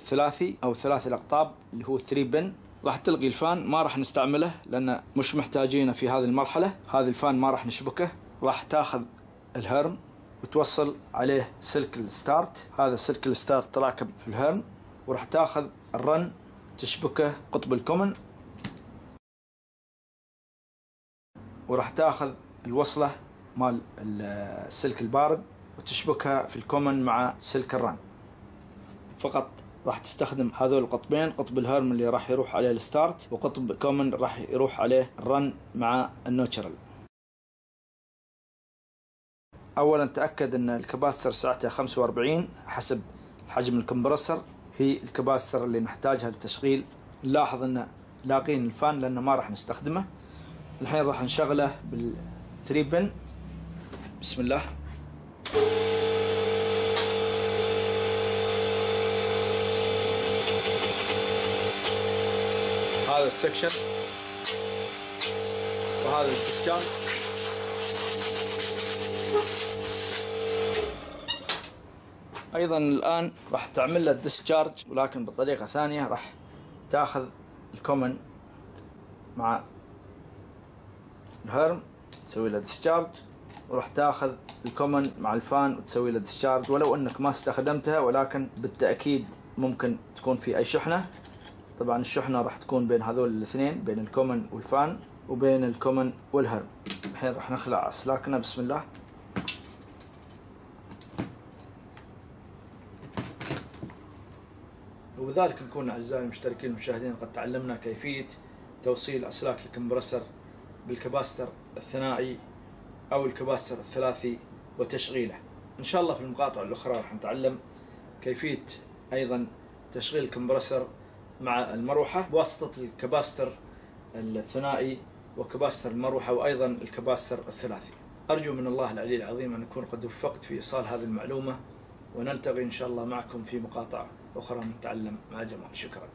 ثلاثي أو ثلاثي الأقطاب اللي هو 3 pin راح تلغي ال fan ما راح نستعمله لأن مش محتاجينه في هذه المرحلة. هذا ال fan ما راح نشبكه. راح تاخذ ال herm وتوصل عليه سلك ال start هذا سلك ال start تراكب في ال herm وراح تاخذ ال run تشبكه قطب ال common. وراح تاخذ الوصلة مال السلك البارد وتشبكها في ال common مع سلك ال run. فقط راح تستخدم هذول القطبين قطب ال herm اللي راح يروح عليه ال start وقطب common راح يروح عليه ال run مع ال neutral. اولا تأكد إن ال capacitor سعته 45 حسب حجم ال compressor. هي ال capacitor اللي نحتاجها للتشغيل نلاحظ إن لاغين ال fan لأنه ما راح نستخدمه. الحين راح نشغله بال 3 pin. بسم الله. هذا ال suction. وهذا ال discharge أيضا الآن راح تعمل له ال discharge ولكن بطريقة ثانية راح تأخذ ال common مع ال herm تسوي له discharge وراح تأخذ ال common مع ال fan وتسوي له discharge ولو إنك ما استخدمتها ولكن بالتأكيد ممكن تكون في أي شحنة. طبعا الشحنة راح تكون بين هذول الاثنين بين الكومن والفان وبين الكومن والهرم. الحين راح نخلع أسلاكنا بسم الله. وبذلك نكون أعزائي المشتركين المشاهدين قد تعلمنا كيفية توصيل أسلاك الكمبرسر بالكباستر الثنائي أو الكباستر الثلاثي وتشغيله. إن شاء الله في المقاطع الأخرى راح نتعلم كيفية أيضا تشغيل الكمبرسر مع المروحة بواسطة الكباستر الثنائي وكباستر المروحة وأيضا الكباستر الثلاثي. أرجو من الله العلي العظيم أن اكون قد وفقت في إيصال هذه المعلومة ونلتقي إن شاء الله معكم في مقاطع أخرى نتعلم مع جمال شكرا.